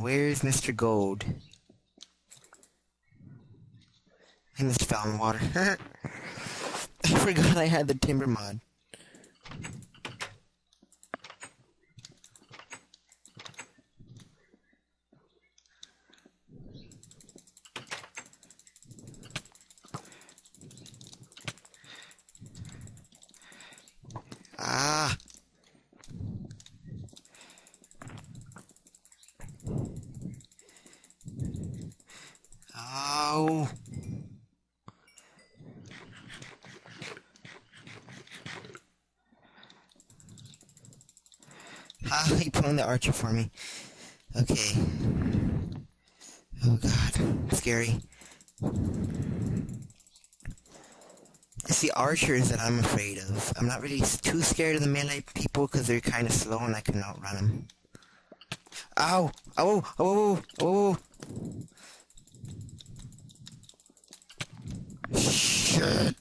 where's Mr. Gold? I missed fountain water. I forgot I had the timber mod. Ah. Put the archer for me. Okay. Oh god. Scary. It's the archers that I'm afraid of. I'm not really too scared of the melee people because they're kind of slow and I can outrun them. Ow! Oh! Oh! Oh! oh, oh, oh Shit!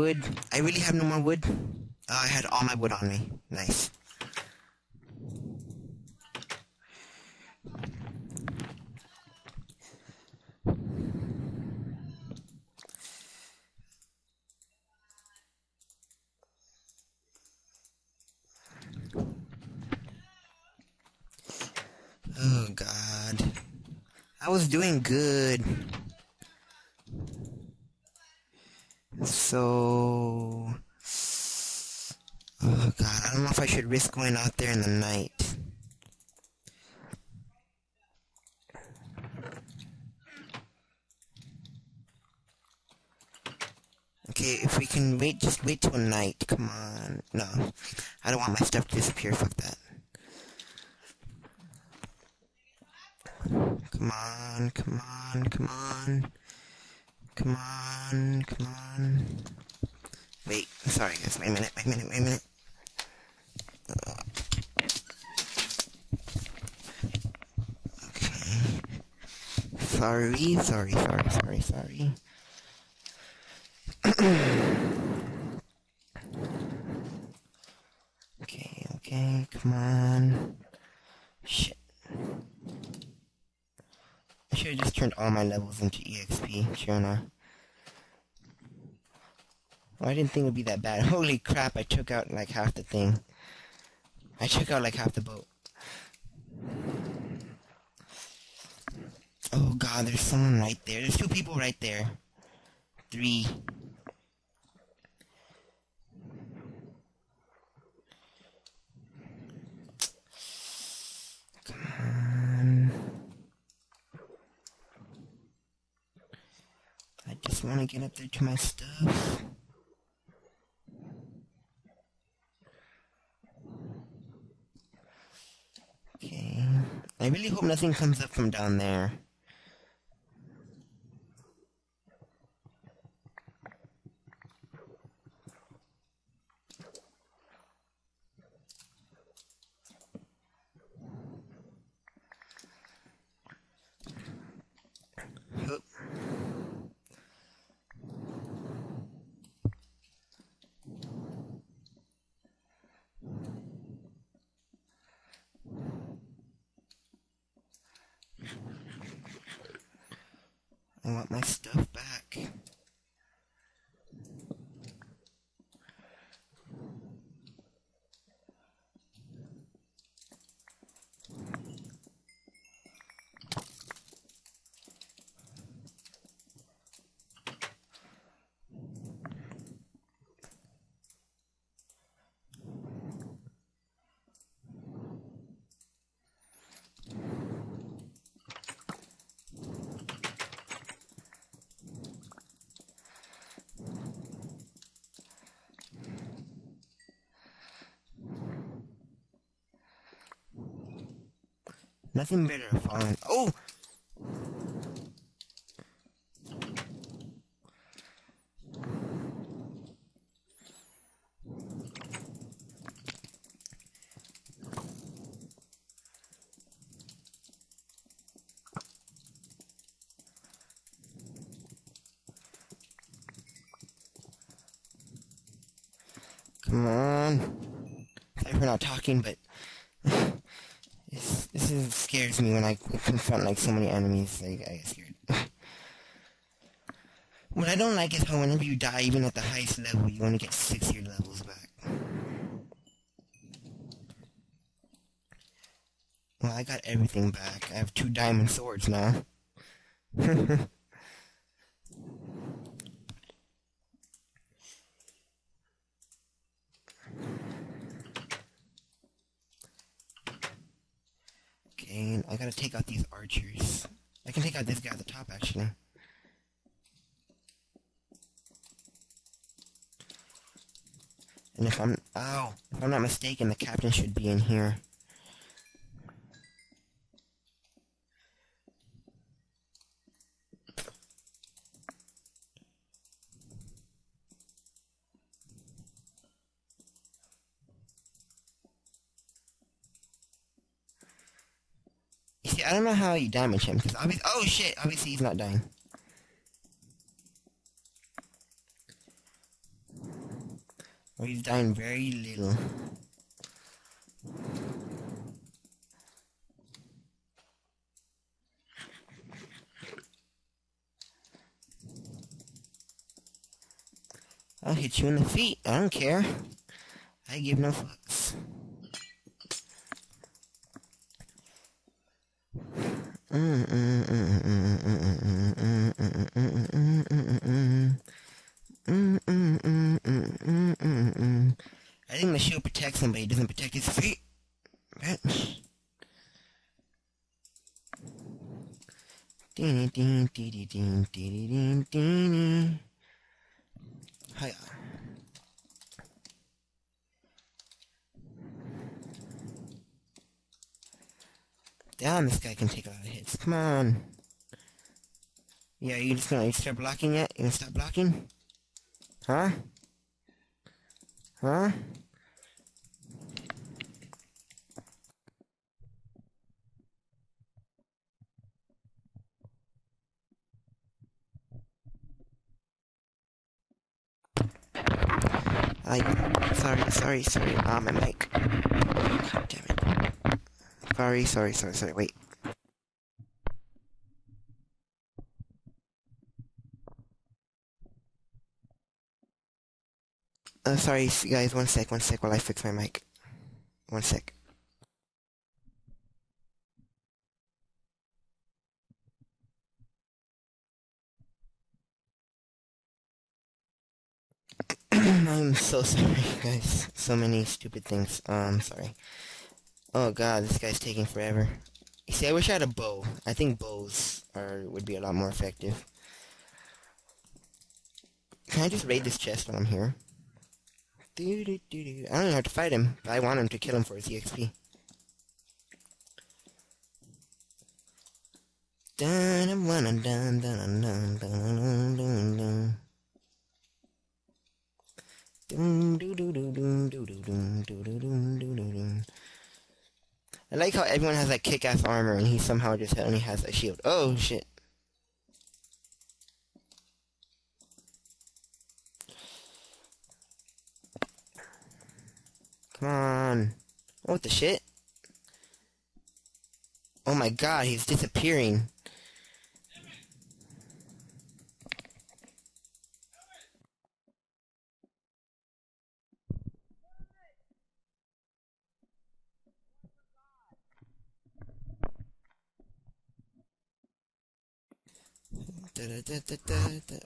Wood. I really have no more wood. Oh, I had all my wood on me. Nice. Oh god. I was doing good. So... Oh god, I don't know if I should risk going out there in the night. Okay, if we can wait, just wait till night. Come on. No. I don't want my stuff to disappear. Fuck that. Come on, come on, come on. Come on, come on. Wait, sorry guys, wait a minute, wait a minute, wait a minute. Okay. Sorry, sorry, sorry, sorry, sorry. okay, okay, come on. Shit. I should have just turned all my levels into EXP, sure enough. Well, I didn't think it would be that bad. Holy crap, I took out like half the thing. I took out like half the boat. Oh god, there's someone right there. There's two people right there. Three. Come on. I just want to get up there to my stuff. Really hope nothing comes up from down there. Want my stuff back. Nothing better falling. Oh! Come on. Sorry for not talking, but this, is, scares me when I confront like so many enemies. Like, I get scared. what I don't like is how whenever you die, even at the highest level, you only get six year levels back. Well, I got everything back. I have two diamond swords now. okay, I gotta take out these archers. I can take out this guy at the top, actually. And if I'm, oh, if I'm not mistaken, the captain should be in here. I don't know how you damage him, because obviously- Oh shit! Obviously he's not dying. Or he's dying very little. I'll hit you in the feet. I don't care. I give no fucks. I think the shield protects him, but he doesn't protect his feet. Hiya. Uh. Damn, this guy can take hits. Come on. Yeah, you just gonna you start blocking yet? You gonna stop blocking? Huh? Huh? I sorry, sorry, sorry. Ah, my mic. God damn it. Sorry, sorry, sorry, sorry, wait. Uh, sorry, guys, one sec, one sec while I fix my mic. One sec. I'm so sorry, guys. So many stupid things. Um, sorry. Oh god, this guy's taking forever. You see, I wish I had a bow. I think bows are would be a lot more effective. Can I just raid this chest when I'm here? I don't know how to fight him, but I want him to kill him for his EXP. I like how everyone has that like, kick-ass armor and he somehow just only has a shield. Oh shit. Come on. Oh, what the shit? Oh my god, he's disappearing.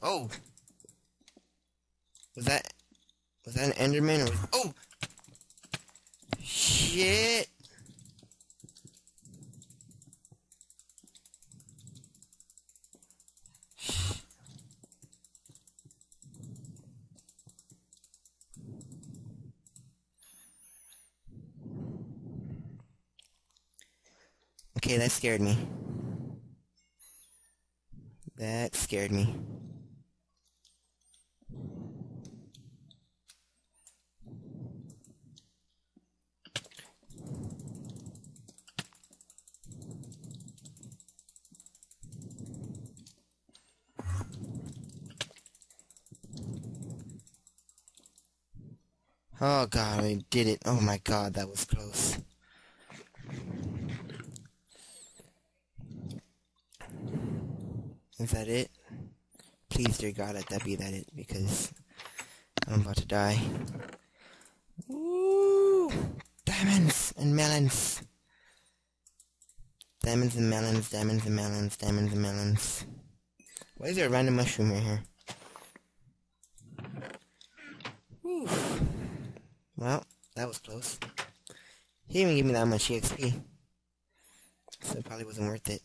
Oh! Was that... Was that an Enderman or... Oh! Shit! Okay, that scared me. That scared me. Oh god, I did it. Oh my god, that was close. Is that it? Please, dear God, let that be that it, because I'm about to die. Woo! Diamonds and melons. Diamonds and melons, diamonds and melons, diamonds and melons. Why is there a random mushroom right here? Whew. Well, that was close. He didn't even give me that much EXP. So it probably wasn't worth it.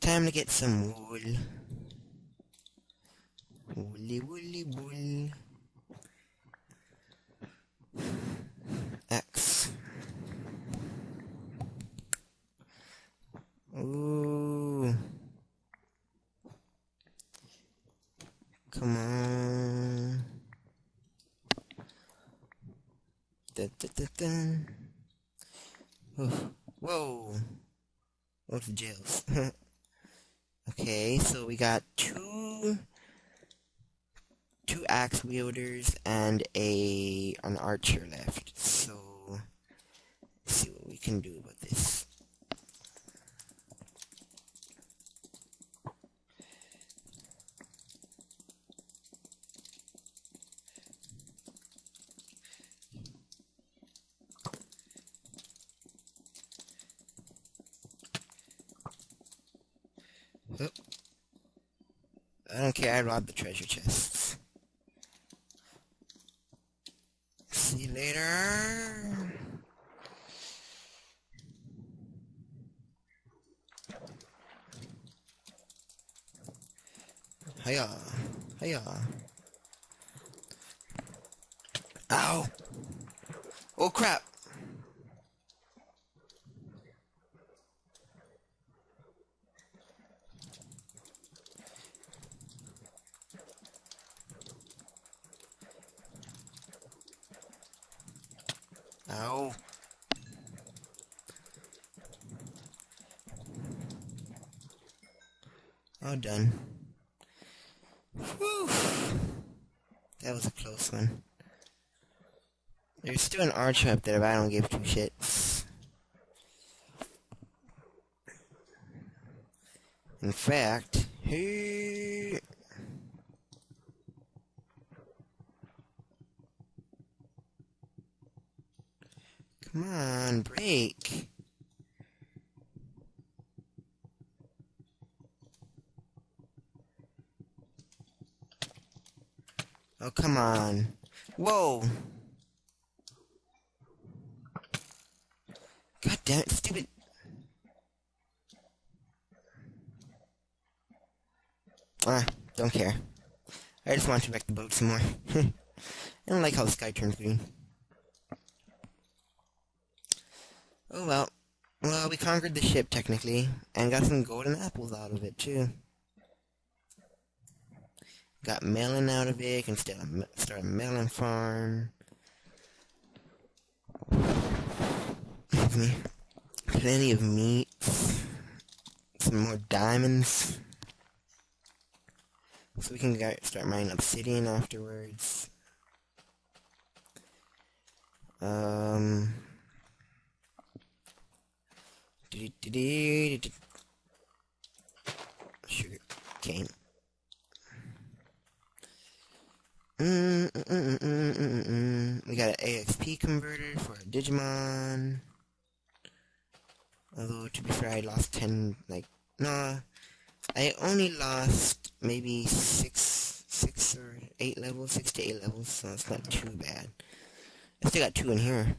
Time to get some wool. Woolly woolly wool. Okay, so we got two two axe wielders and a an archer left. So let's see what we can do about this. Oh. I I robbed the treasure chests. See you later. Hiya. Hiya. Ow. Oh crap. Ow. All done. Whew. That was a close one. There's still an archer up there, but I don't give two shits. In fact, he... Come on, break. Oh, come on. Whoa. God damn it, stupid. Ah, don't care. I just want to wreck the boat some more. I don't like how the sky turns green. Oh well. Well, we conquered the ship, technically, and got some golden apples out of it, too. Got melon out of it, can start a, start a melon farm. Excuse me. Plenty of meat. Some more diamonds. So we can start mining obsidian afterwards. Um... Sugar cane. We got an AXP converter for a Digimon. Although, to be fair, I lost 10, like, nah. I only lost maybe 6, 6 or 8 levels, 6 to 8 levels, so it's not too bad. I still got 2 in here.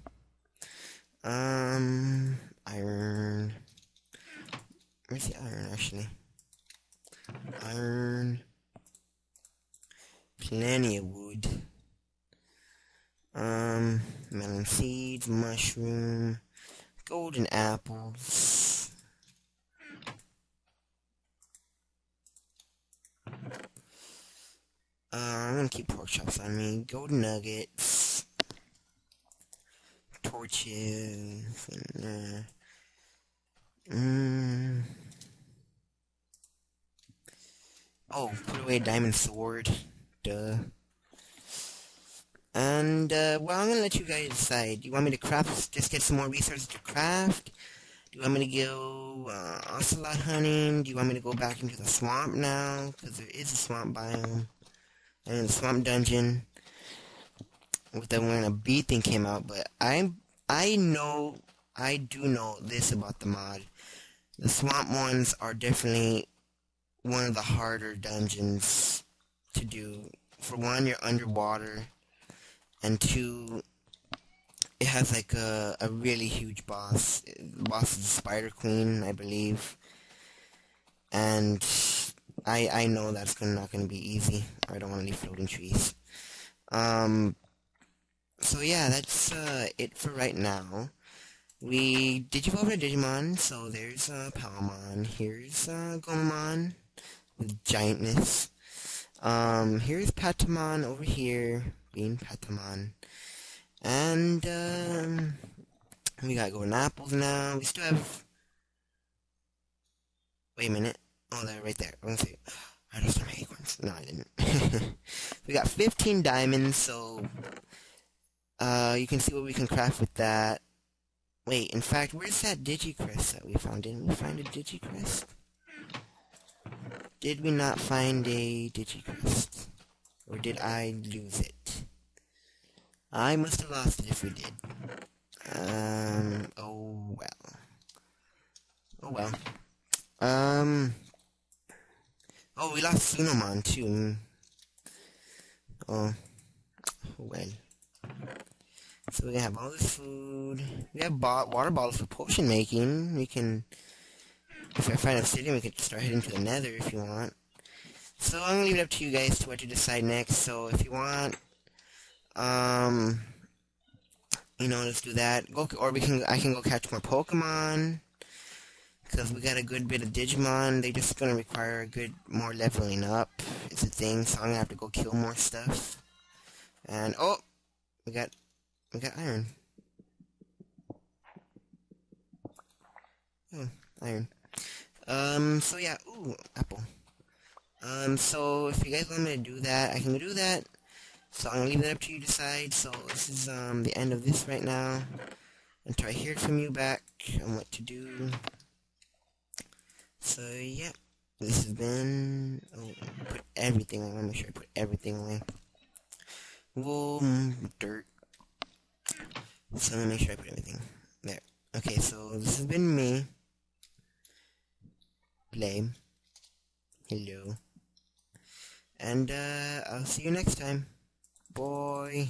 Um, iron. Where's the iron, actually? Iron. Plenty of wood. Um, melon seeds, mushroom, golden apples. Uh, I'm gonna keep pork chops on me. Golden nuggets. Torches. And, uh, mm. Oh, put away a diamond sword. Duh. And, uh, well, I'm gonna let you guys decide. Do you want me to craft, just get some more resources to craft? Do you want me to go, uh, ocelot hunting? Do you want me to go back into the swamp now? Because there is a swamp biome. And the swamp dungeon. With that when a bee thing came out, but I, I know, I do know this about the mod. The swamp ones are definitely one of the harder dungeons to do. For one, you're underwater and two, it has like a, a really huge boss. The boss is the Spider Queen, I believe. And I I know that's gonna, not going to be easy. I don't want any floating trees. Um, so yeah, that's uh, it for right now. We did you to Digimon, so there's uh, Palmon. Here's uh, Gomamon with giantness. Um, here's Patamon over here being Patamon. And, um, we got golden apples now. We still have... Wait a minute. Oh, they're right there. Let's see. I lost my acorns. No, I didn't. we got 15 diamonds, so... Uh, you can see what we can craft with that. Wait, in fact, where's that Digicrest that we found? Didn't we find a Digicrest? Did we not find a Digicrest? Or did I lose it? I must have lost it if we did. Um, oh well. Oh well. Um, oh, we lost Tsunomon too. Oh, well. So we have all this food. We have water bottles for potion making. We can, if I find a city, we could start heading to the nether if you want. So I'm gonna leave it up to you guys to what to decide next. So if you want, um, you know, let's do that. Go, or we can, I can go catch more Pokemon. Because we got a good bit of Digimon. They're just gonna require a good, more leveling up. It's a thing, so I'm gonna have to go kill more stuff. And, oh! We got, we got iron. Oh, iron. Um, so yeah, ooh, apple. Um, so if you guys want me to do that, I can do that. So I'm gonna leave that up to you to decide. So this is um the end of this right now. Until I hear from you back on what to do. So yeah. This has been oh put everything away. Let me make sure I put everything away. Wool dirt. So let me make sure I put everything. There. Okay, so this has been me. Blame. Hello. And uh I'll see you next time. Boy.